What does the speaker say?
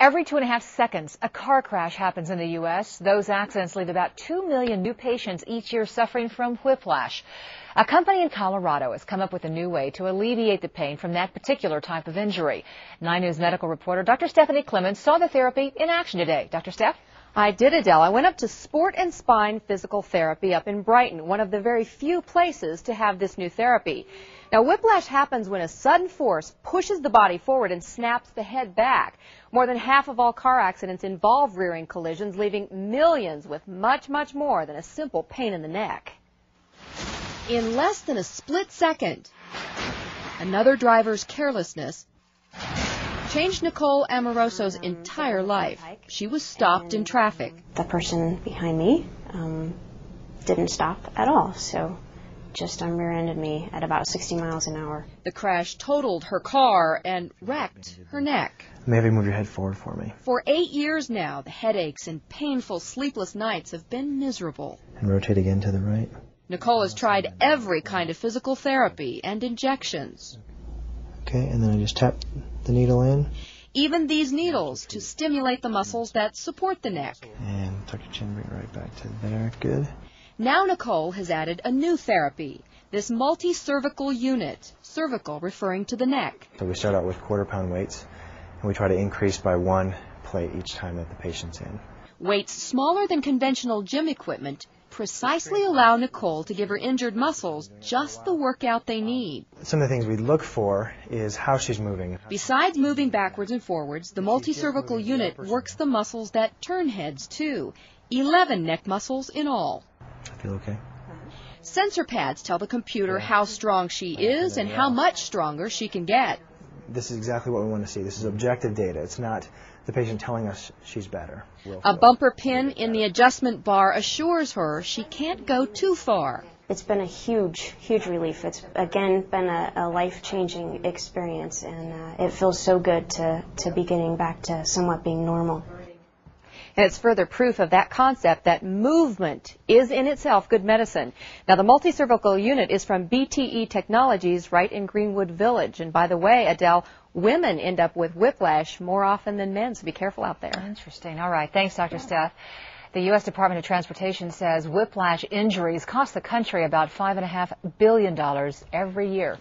Every two and a half seconds, a car crash happens in the U.S. Those accidents leave about 2 million new patients each year suffering from whiplash. A company in Colorado has come up with a new way to alleviate the pain from that particular type of injury. Nine News medical reporter Dr. Stephanie Clemons saw the therapy in action today. Dr. Steph? I did, Adele. I went up to Sport and Spine Physical Therapy up in Brighton, one of the very few places to have this new therapy. Now, whiplash happens when a sudden force pushes the body forward and snaps the head back. More than half of all car accidents involve rear-end collisions, leaving millions with much, much more than a simple pain in the neck. In less than a split second, another driver's carelessness changed Nicole Amoroso's entire life. She was stopped in traffic. The person behind me um, didn't stop at all, so just rear-ended me at about 60 miles an hour. The crash totaled her car and wrecked her neck. Maybe move your head forward for me. For eight years now, the headaches and painful sleepless nights have been miserable. And rotate again to the right. Nicole has tried every kind of physical therapy and injections. Okay, and then I just tap the needle in. Even these needles to stimulate the muscles that support the neck. And tuck your chin, bring it right back to there. Good. Now Nicole has added a new therapy, this multi-cervical unit, cervical referring to the neck. So we start out with quarter pound weights, and we try to increase by one plate each time that the patient's in. Weights smaller than conventional gym equipment precisely allow Nicole to give her injured muscles just the workout they need. Some of the things we look for is how she's moving. Besides moving backwards and forwards, the multi-cervical unit works the muscles that turn heads too. 11 neck muscles in all. I feel okay. Sensor pads tell the computer how strong she is and how much stronger she can get. This is exactly what we want to see. This is objective data. It's not the patient telling us she's better. A bumper pin in the adjustment bar assures her she can't go too far. It's been a huge, huge relief. It's again been a, a life-changing experience, and uh, it feels so good to, to be getting back to somewhat being normal. And it's further proof of that concept that movement is in itself good medicine. Now, the multi-cervical unit is from BTE Technologies right in Greenwood Village. And by the way, Adele, women end up with whiplash more often than men, so be careful out there. Interesting. All right. Thanks, Dr. Steph. The U.S. Department of Transportation says whiplash injuries cost the country about $5.5 billion every year.